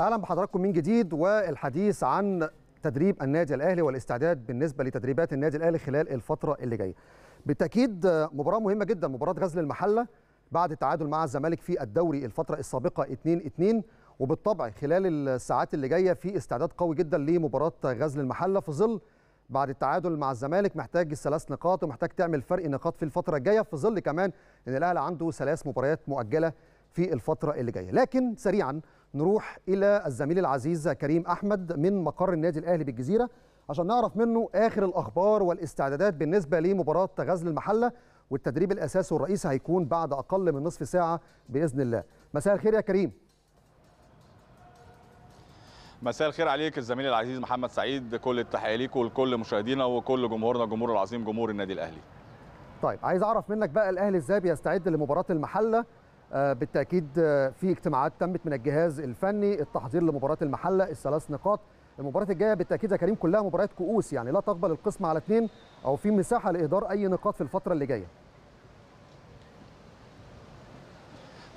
أهلا بحضراتكم من جديد والحديث عن تدريب النادي الأهلي والاستعداد بالنسبة لتدريبات النادي الأهلي خلال الفترة اللي جاية. بالتأكيد مباراة مهمة جدا مباراة غزل المحلة بعد التعادل مع الزمالك في الدوري الفترة السابقة 2-2 وبالطبع خلال الساعات اللي جاية في استعداد قوي جدا لمباراة غزل المحلة في ظل بعد التعادل مع الزمالك محتاج الثلاث نقاط ومحتاج تعمل فرق نقاط في الفترة الجاية في ظل كمان إن الأهلي عنده ثلاث مباريات مؤجلة في الفترة اللي جاية لكن سريعا نروح إلى الزميل العزيز كريم أحمد من مقر النادي الأهلي بالجزيرة عشان نعرف منه آخر الأخبار والاستعدادات بالنسبة لمباراة غزل المحلة والتدريب الأساسي والرئيسي هيكون بعد أقل من نصف ساعة بإذن الله. مساء الخير يا كريم. مساء الخير عليك الزميل العزيز محمد سعيد. كل التحيه ليك ولكل مشاهدينا وكل جمهورنا الجمهور العظيم جمهور النادي الأهلي. طيب عايز أعرف منك بقى الأهلي إزاي بيستعد لمباراة المحلة بالتأكيد آه في اجتماعات تمت من الجهاز الفني التحضير لمباراة المحلة الثلاث نقاط. المباراة الجاية بالتأكيد يا كريم كلها مباريات كؤوس يعني لا تقبل القسم على اثنين أو في مساحة لاهدار أي نقاط في الفترة اللي جاية.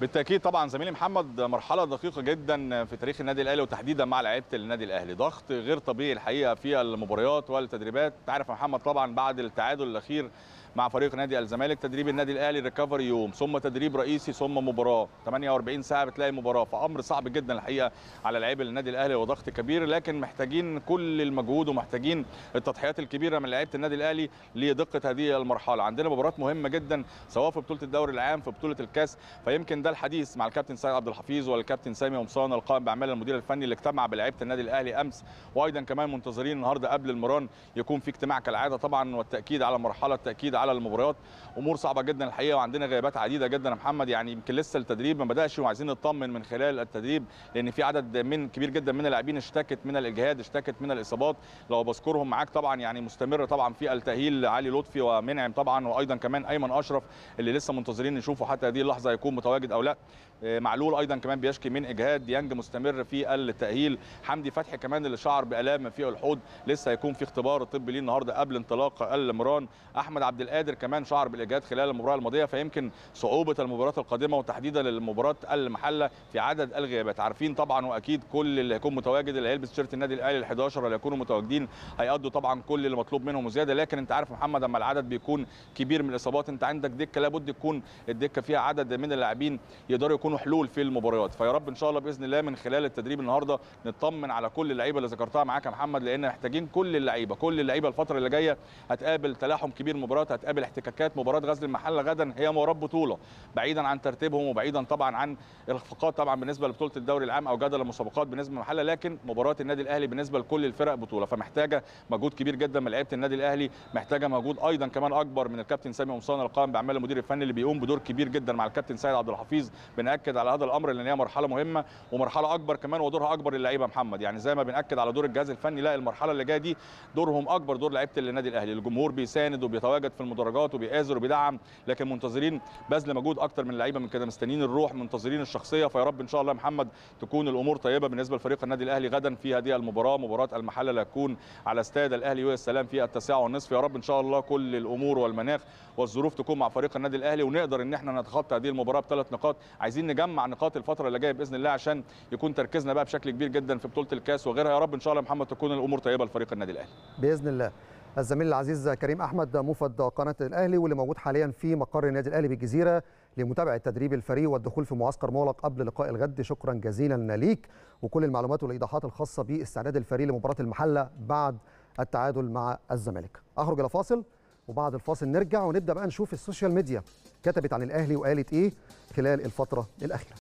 بالتأكيد طبعا زميلي محمد مرحلة دقيقة جدا في تاريخ النادي الأهلي وتحديدا مع لعيبة النادي الأهلي. ضغط غير طبيعي الحقيقة في المباريات والتدريبات. تعرف محمد طبعا بعد التعادل الأخير مع فريق نادي الزمالك تدريب النادي الأهلي ريكفري يوم ثم تدريب رئيسي ثم مباراة. 48 ساعة بتلاقي مباراة. فأمر صعب جدا الحقيقة على لعيبه النادي الأهلي وضغط كبير لكن محتاجين كل المجهود ومحتاجين التضحيات الكبيرة من لعيبة النادي الأهلي لدقة هذه المرحلة. عندنا مباريات مهمة جدا سواء في بطولة الدوري العام في بطولة الكاس. فيمكن ده الحديث مع الكابتن سيد عبد الحفيظ والكابتن سامي قمصان القائم بأعمال المدير الفني اللي اجتمع بلعيبة النادي الأهلي أمس. وأيضا كمان منتظرين النهارده قبل المران يكون في اجتماع كالعادة طبعا والتأكيد على المرحله التأكيد على المباريات. أمور صعبة جدا الحقيقة وعندنا غيابات عديدة جدا يا محمد. يعني يمكن لسه التدريب ما بدأش وعايزين نطمن من خلال التدريب لأن في عدد من كبير جدا من اللاعبين اشتكت من الإجهاد اشتكت من الإصابات. لو بذكرهم معاك طبعا يعني مستمر طبعا في التأهيل علي لطفي ومنعم طبعا وأيضا كمان أيمن أشرف اللي لسه منتظرين نشوفه حتى هذه اللحظة هيكون متواجد أو لا. معلول أيضا كمان بيشكي من إجهاد. ديانج مستمر في التأهيل. حمدي فتحي كمان اللي شعر بألام في الحوض. لسه هيكون في اختبار طبي ليه النهارده قبل انطلاق المران. أحمد عبد القادر كمان شعر بالاجهاد خلال المباراة الماضية فيمكن صعوبة المباراه القادمة وتحديدا للمباراه المحلة في عدد الغيابات. عارفين طبعا وأكيد كل اللي هيكون متواجد اللي هيلبس تيشيرت النادي الأهلي ال11 اللي هيكونوا متواجدين هيقضوا طبعا كل اللي مطلوب منهم. وزيادة لكن أنت عارف محمد أما العدد بيكون كبير من الإصابات أنت عندك دكة لابد يكون الدكة فيها عدد من اللاعبين يقدروا يكونوا حلول في المباريات. فيا رب إن شاء الله بإذن الله من خلال التدريب النهارده نطمن على كل اللعيبة اللي ذكرتها معاك يا محمد لأن محتاجين كل اللعيبة كل اللعيبة الفترة اللي جاية هتقابل تلاحم كبير مباريات هتقابل احتكاكات مباراة غزل المحلة غدا هي مباراة بطولة بعيدا عن ترتيبهم وبعيدا طبعا عن الاخفاقات طبعا بالنسبة لبطولة الدوري العام أو جدول المسابقات بالنسبة للمحلة لكن مباراة النادي الأهلي بالنسبة لكل الفرق بطولة فمحتاجة مجهود كبير جدا من لعيبة النادي الأهلي محتاجة مجهود أيضا كمان أكبر من الكابتن سامي قمصان القائم بأعمال المدير الفني اللي بيقوم بدور كبير جدا مع الكابتن سيد عبد الحفيظ بنأكد على هذا الأمر لأن هي مرحلة مهمة ومرحلة أكبر كمان ودورها أكبر للعيبة محمد يعني زي ما بنأكد على دور الجهاز الفني لا المرحلة اللي جاية دي دورهم أكبر دور لعيبة النادي الأهلي الجمهور بيساند وبيتواجد في المدرجات وبيآزر وبيدعم لكن منتظرين بذل مجهود أكتر من اللعيبة من كده مستنيين الروح منتظرين الشخصية. فيا رب إن شاء الله محمد تكون الأمور طيبة بالنسبة لفريق النادي الأهلي غدا في هذه المباراة. مباراة المحلة اللي هتكون على استاد الأهلي والسلام في التاسعة والنصف. يا رب إن شاء الله كل الأمور والمناخ والظروف تكون مع فريق النادي الأهلي ونقدر إن إحنا نتخطى هذه المباراة بثلاث نقاط. عايزين نجمع نقاط الفترة اللي جاية بإذن الله عشان يكون تركيزنا بقى بشكل كبير جدا في بطولة الكاس وغيرها. يا رب إن شاء الله محمد تكون الأمور طيبة لفريق النادي الأهلي. بإذن الله. الزميل العزيز كريم أحمد موفد قناة الأهلي واللي موجود حاليا في مقر النادي الأهلي بالجزيرة لمتابعة تدريب الفريق والدخول في معسكر مغلق قبل لقاء الغد. شكرا جزيلا ليك. وكل المعلومات والإيضاحات الخاصة باستعداد الفريق لمباراة المحلة بعد التعادل مع الزمالك. أخرج إلى فاصل وبعد الفاصل نرجع ونبدأ بقى نشوف السوشيال ميديا كتبت عن الأهلي وقالت إيه خلال الفترة الأخيرة.